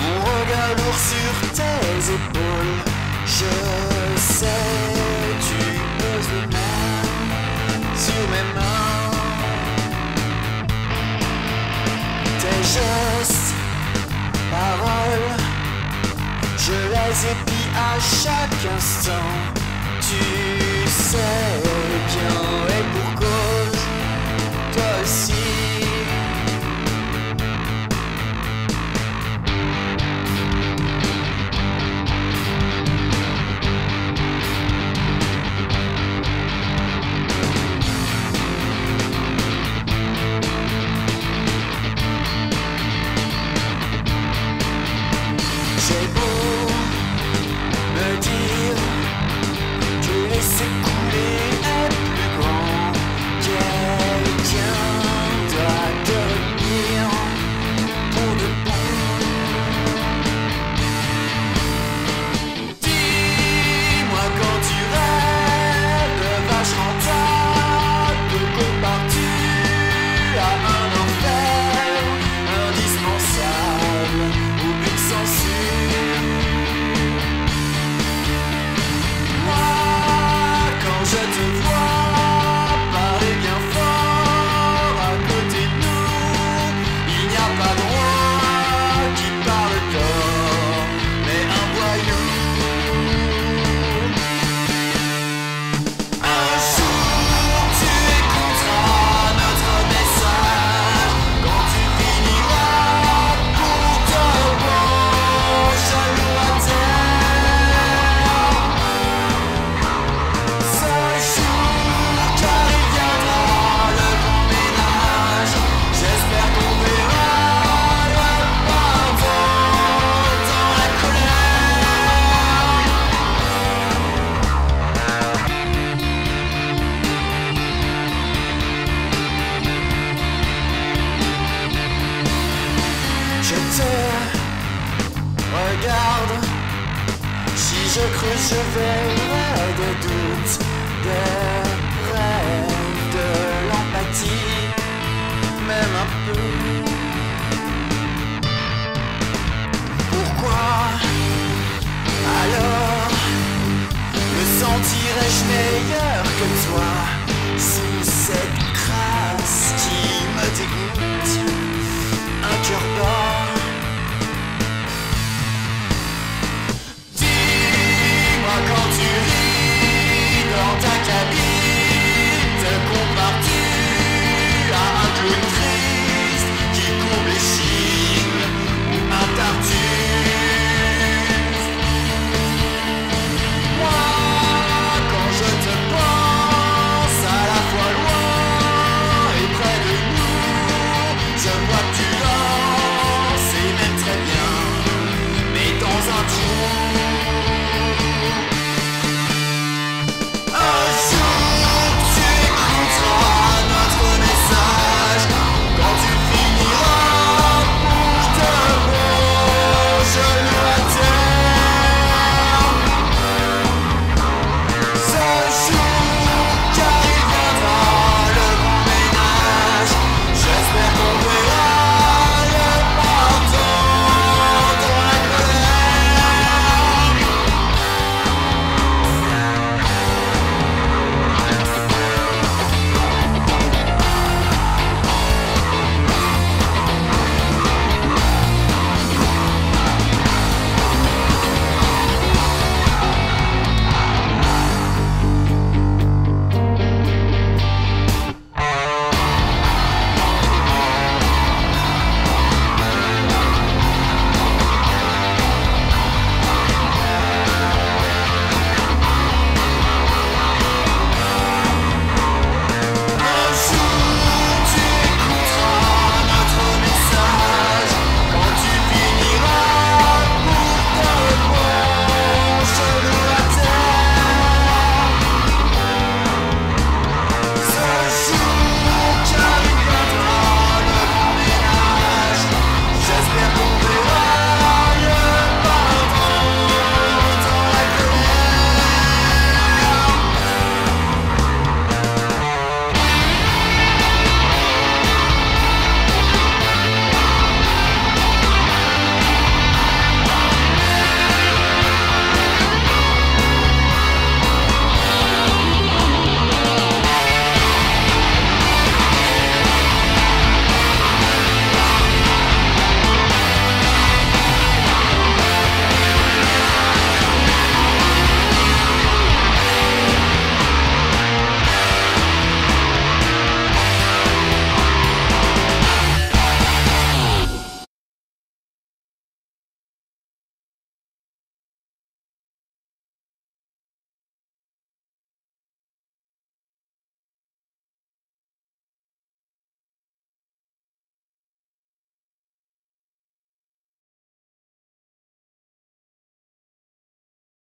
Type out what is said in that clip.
Mon regard lourd sur tes épaules, je sais, tu poses les mains sur mes mains. Tes gestes, paroles, je les épie à chaque instant. Tu sais bien et pour cause, toi aussi. Si je creuse, je verrai des doutes, des rêves, de l'empathie, même un peu. Pourquoi alors me sentirais-je meilleur que toi sous